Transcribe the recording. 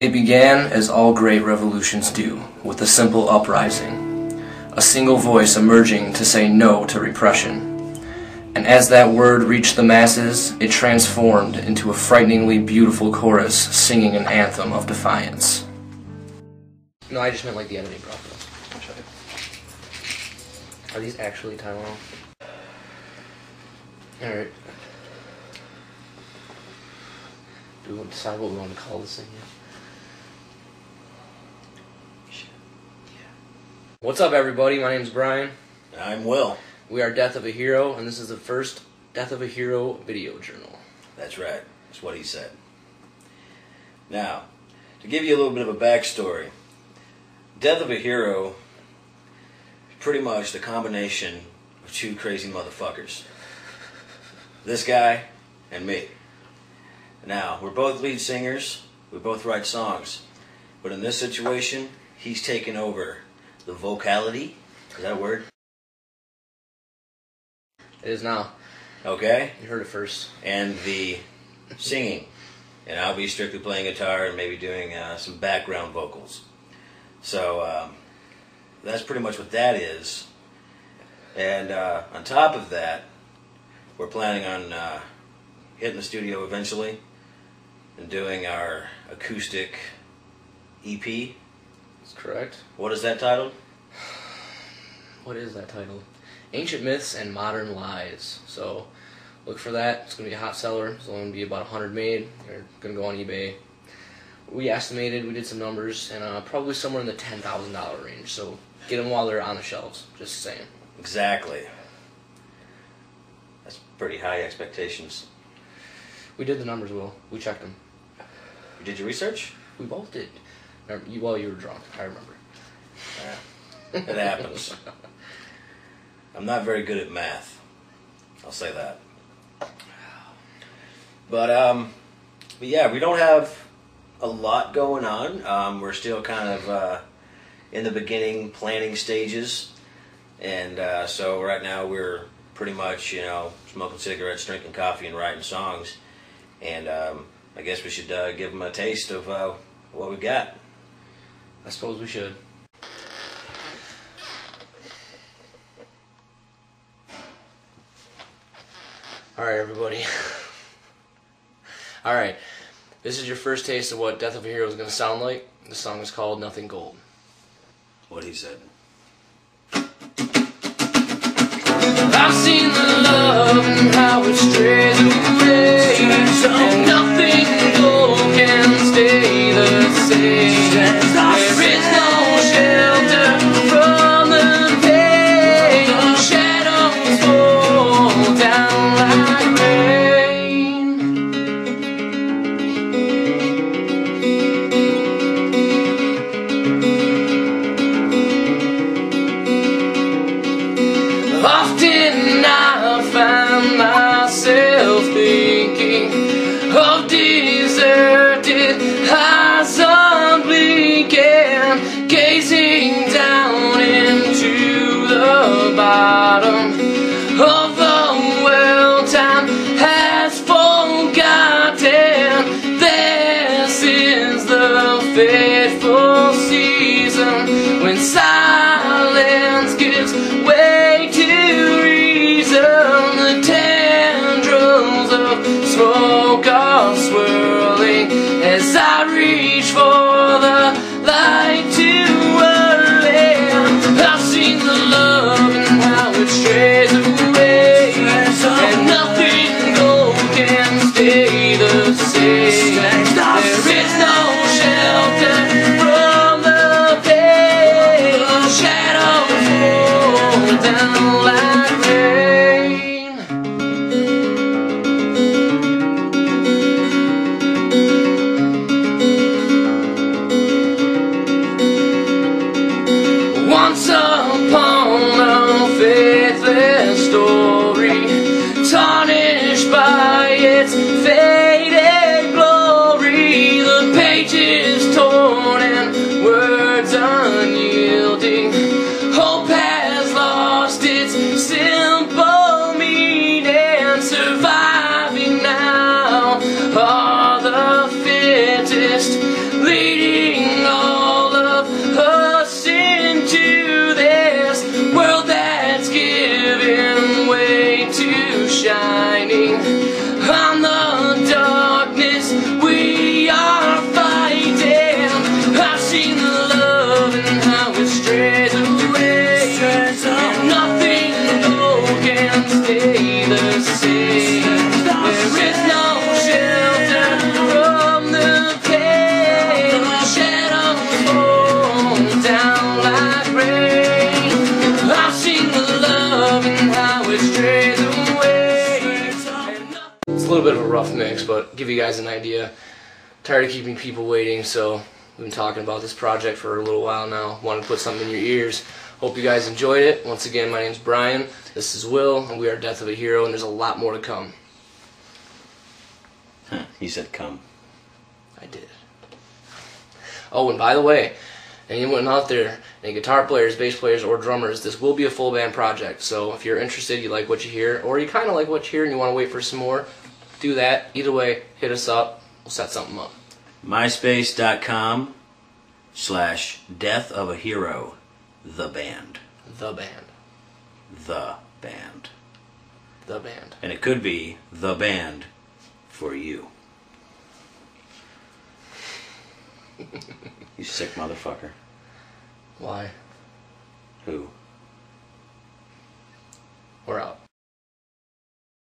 It began as all great revolutions do, with a simple uprising, a single voice emerging to say no to repression. And as that word reached the masses, it transformed into a frighteningly beautiful chorus singing an anthem of defiance. No, I just meant like the editing process. Are these actually Tylenol? Alright. Do we decide what we want to call this thing yet? What's up, everybody? My name's Brian. I'm Will. We are Death of a Hero, and this is the first Death of a Hero video journal. That's right. That's what he said. Now, to give you a little bit of a backstory, Death of a Hero is pretty much the combination of two crazy motherfuckers. This guy and me. Now, we're both lead singers. We both write songs. But in this situation, he's taken over the vocality. Is that a word? It is now. Okay. You heard it first. And the singing. And I'll be strictly playing guitar and maybe doing uh, some background vocals. So um, that's pretty much what that is. And uh, on top of that, we're planning on uh, hitting the studio eventually and doing our acoustic EP. That's correct. What is that titled? What is that title? Ancient Myths and Modern Lies. So look for that. It's going to be a hot seller. It's only going to be about 100 made. They're going to go on eBay. We estimated, we did some numbers, and uh, probably somewhere in the $10,000 range. So get them while they're on the shelves. Just saying. Exactly. That's pretty high expectations. We did the numbers, Will. We checked them. You did your research? We both did. You, well, you were drunk. I remember. It happens. I'm not very good at math. I'll say that. But um, but yeah, we don't have a lot going on. Um, we're still kind of uh, in the beginning planning stages, and uh, so right now we're pretty much you know smoking cigarettes, drinking coffee, and writing songs. And um, I guess we should uh, give them a taste of uh, what we've got. I suppose we should. Alright, everybody. Alright, this is your first taste of what Death of a Hero is going to sound like. The song is called Nothing Gold. What he said. I've seen the Often I find myself thinking of deserted eyes unblinking, gazing down into the bottom of the well. Time has forgotten. This is the fateful swirling as I reach for done yielding It's a little bit of a rough mix, but give you guys an idea. Tired of keeping people waiting, so we've been talking about this project for a little while now. Wanted to put something in your ears. Hope you guys enjoyed it. Once again, my name's Brian. This is Will, and we are Death of a Hero, and there's a lot more to come. Huh, you said come. I did. Oh, and by the way, anyone out there, any guitar players, bass players, or drummers, this will be a full band project. So if you're interested, you like what you hear, or you kind of like what you hear and you want to wait for some more, do that. Either way, hit us up. We'll set something up. MySpace.com slash Death of a Hero, the band. The band. The band. The band. And it could be the band for you. You sick motherfucker. Why? Who? We're out.